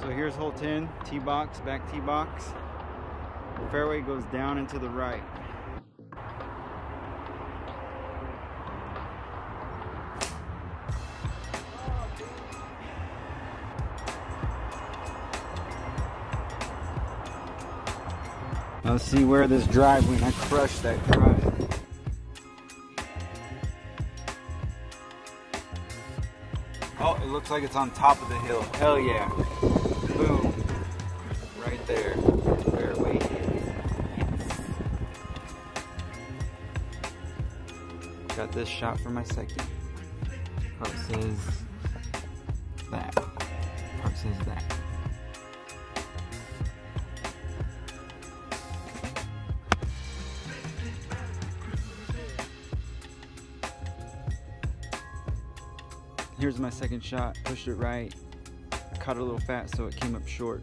So here's hole 10, tee box, back tee box. The fairway goes down and to the right. Let's see where this drive went. I crushed that drive. Oh, it looks like it's on top of the hill. Hell yeah. Boom. Right there. Fairway. Got this shot for my second. Part says that. Part says that. Here's my second shot. Pushed it right. It a little fat, so it came up short.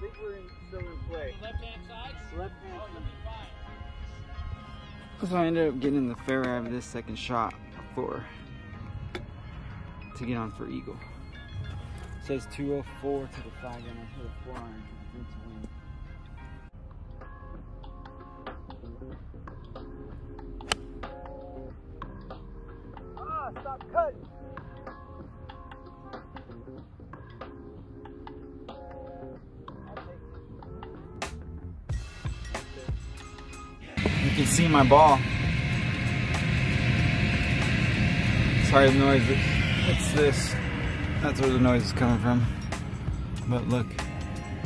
I think we're in, still in play. Left hand side? Left Oh, hand. you'll be fine. So I ended up getting in the fairway out of this second shot for to get on for eagle. says 204 to the flag and I hit a four iron. Can see my ball. Sorry the noise. It's this. That's where the noise is coming from. But look,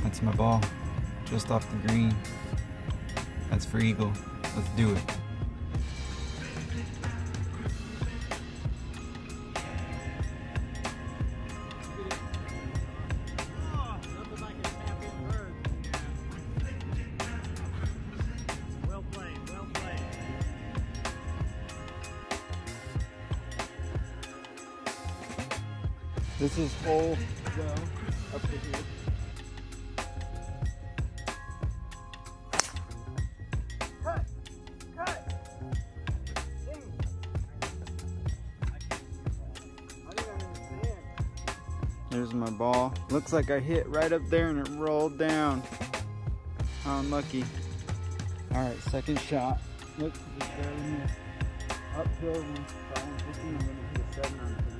that's my ball. Just off the green. That's for eagle. Let's do it. This is hole 12 up to here. There's my ball. Looks like I hit right up there and it rolled down. How unlucky. Alright, second shot. Look, just barely missed. Uphill, one, five, 150, I'm gonna hit a 7 on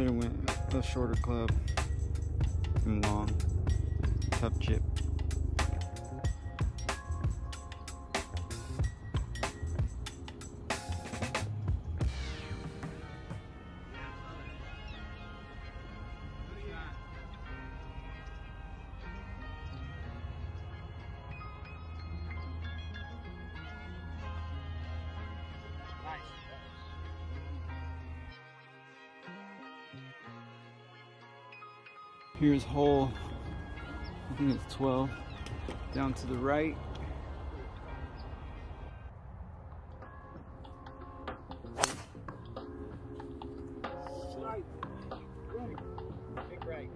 should have went a shorter club and long. Tough chip. Here's hole, I think it's 12, down to the right. Right. Big right.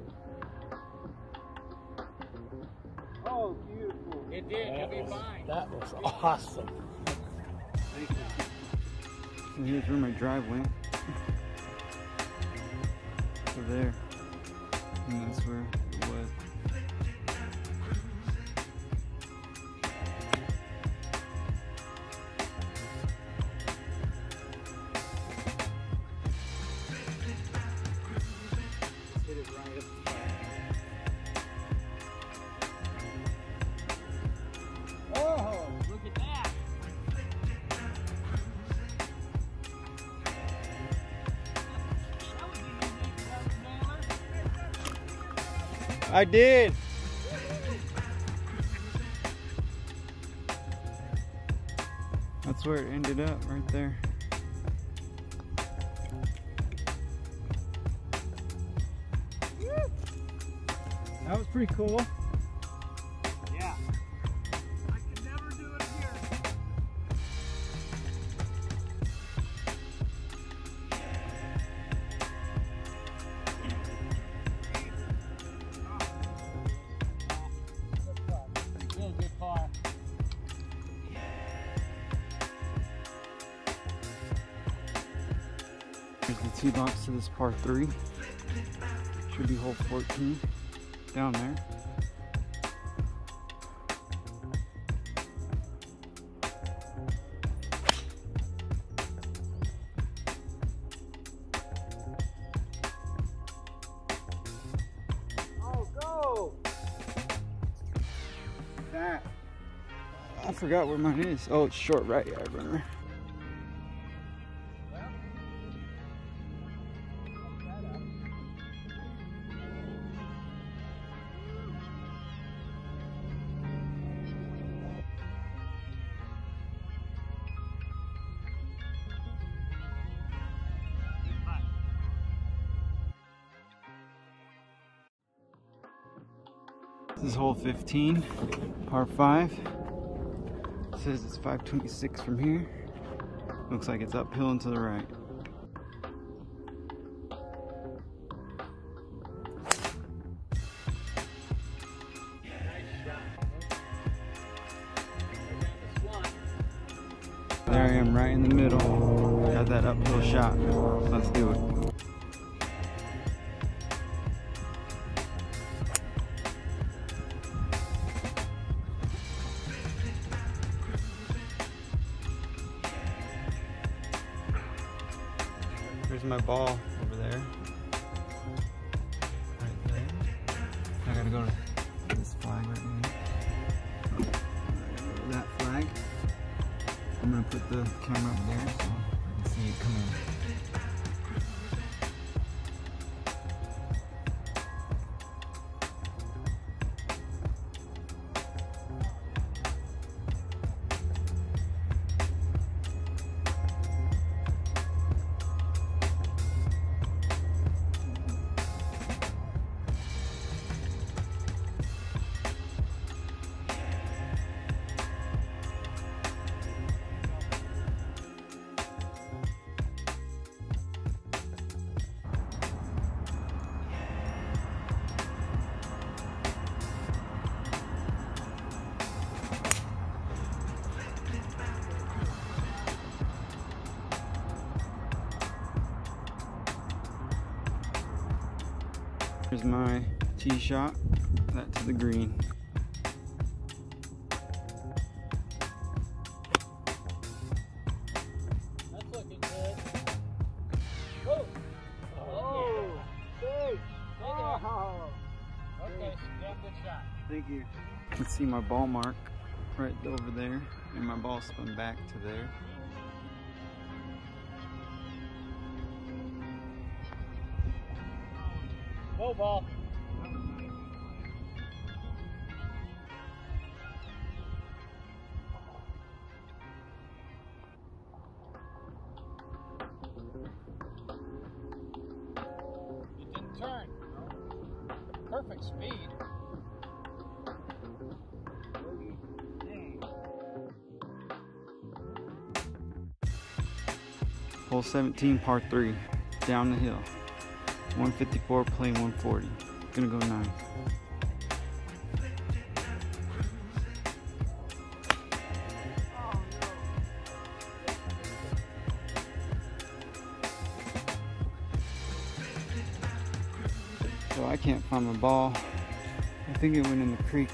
Oh, beautiful. It did. You'll be fine. That was awesome. And here's where my drive went. off there. That's where I did. That's where it ended up, right there. That was pretty cool. Tee box to this par three. Should be hole 14 down there. I forgot where mine is. Oh, it's short right, yeah, runner. This is hole 15, par 5. It says it's 526 from here. Looks like it's uphill and to the right. There I am right in the middle. Got that uphill shot. Let's do it. Gonna put the camera up there so I can see it come Here's my tee shot. That to the green. That's looking good. Whoa. Oh. Oh. Okay, damn good shot. Thank you. You can see my ball mark right over there, and my ball spun back to there. Go ball. It didn't turn. Perfect speed. Hole 17, par 3, down the hill. 154, playing 140. Gonna go 9. So I can't find my ball. I think it went in the creek.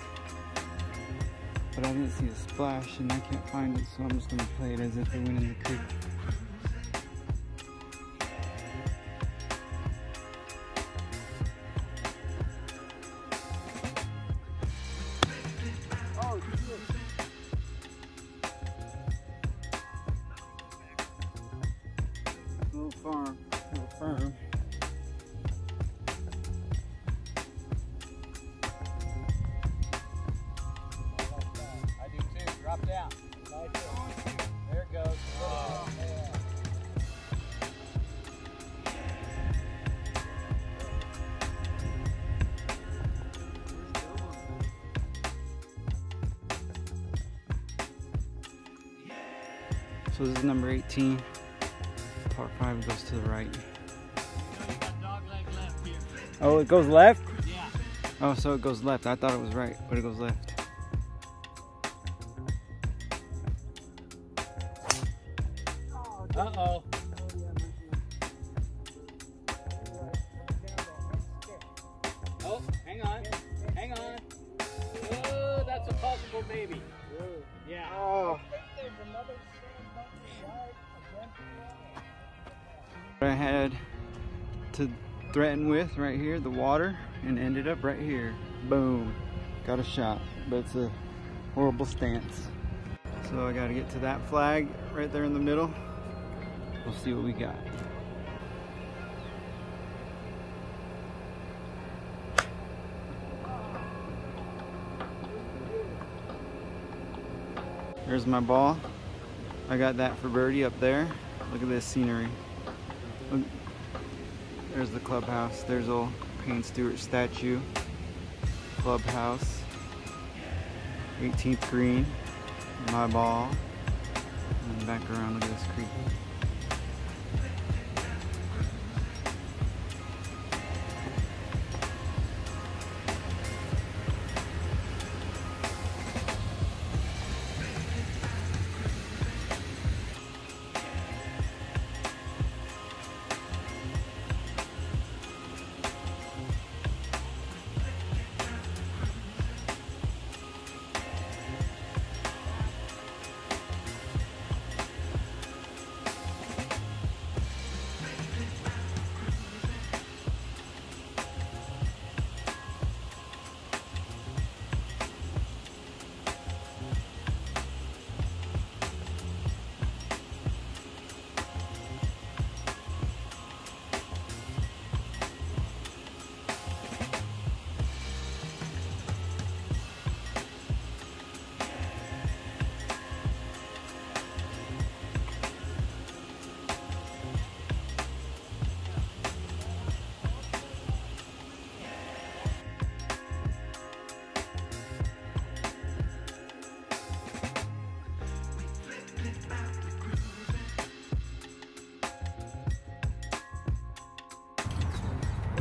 But I didn't see a splash and I can't find it, so I'm just gonna play it as if it went in the creek. So this is number 18. Par 5 goes to the right. You know you got dog leg left here. Oh, it goes left? Yeah. Oh, so it goes left. I thought it was right, but it goes left. Uh to threaten with right here, the water, and ended up right here. Boom. Got a shot, but it's a horrible stance. So I gotta get to that flag right there in the middle. We'll see what we got. There's my ball. I got that for birdie up there. Look at this scenery. Look, there's the clubhouse. There's old Payne Stewart statue. Clubhouse. 18th green. My ball. And back around. Look at this creek.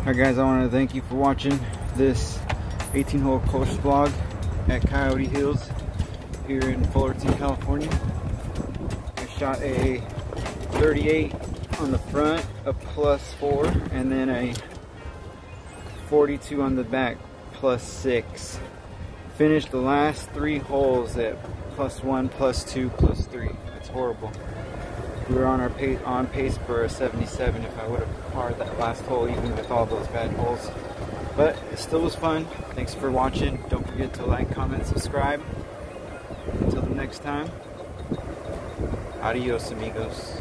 Alright guys, I want to thank you for watching this 18 hole course vlog at Coyote Hills here in Fullerton, California. I shot a 38 on the front, a plus 4, and then a 42 on the back, plus 6. Finished the last three holes at plus 1, plus 2, plus 3. It's horrible we were on our pace, on pace for a 77 if I would have parred that last hole even with all those bad holes. But it still was fun. Thanks for watching. Don't forget to like, comment, subscribe. Until the next time, adios amigos.